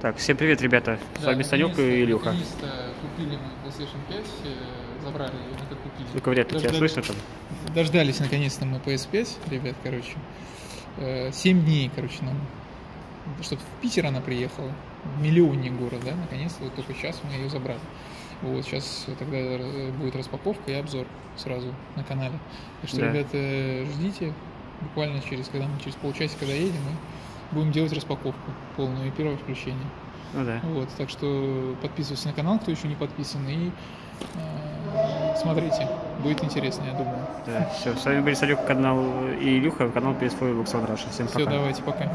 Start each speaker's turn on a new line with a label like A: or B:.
A: Так, всем привет, ребята. С
B: Да,
A: вами Санек и Илюха.
B: Купили мы PlayStation 5, э, забрали ее, как купили.
A: Вряд ли тебя слышно там.
B: Дождались наконец-то мы PS5, ребят, короче. Э, Семь дней, короче, нам. Чтобы в Питер она приехала. В миллионник город, да, наконец-то, вот только сейчас мы ее забрали. Вот, сейчас тогда э, будет распаковка и обзор сразу на канале. Так что,
A: Да.
B: ребята, ждите. Буквально через, когда мы через полчасика доедем, мы будем делать распаковку полную и первое включение.
A: Ну да.
B: Вот, так что подписывайтесь на канал, кто еще не подписан, и э, смотрите, будет интересно, я думаю.
A: да. Все, с вами были Санек, канал и Илюха, канал PS4 Боксал Раша. Всем
B: Все,
A: пока.
B: давайте, пока.